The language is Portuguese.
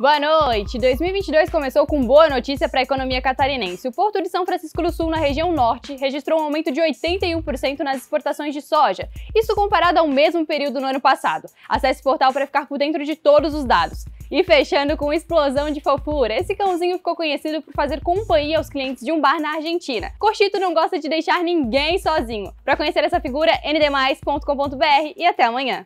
Boa noite! 2022 começou com boa notícia para a economia catarinense. O Porto de São Francisco do Sul, na região norte, registrou um aumento de 81% nas exportações de soja, isso comparado ao mesmo período no ano passado. Acesse o portal para ficar por dentro de todos os dados. E fechando com explosão de fofura, esse cãozinho ficou conhecido por fazer companhia aos clientes de um bar na Argentina. Cochito não gosta de deixar ninguém sozinho. Para conhecer essa figura, ndmais.com.br e até amanhã.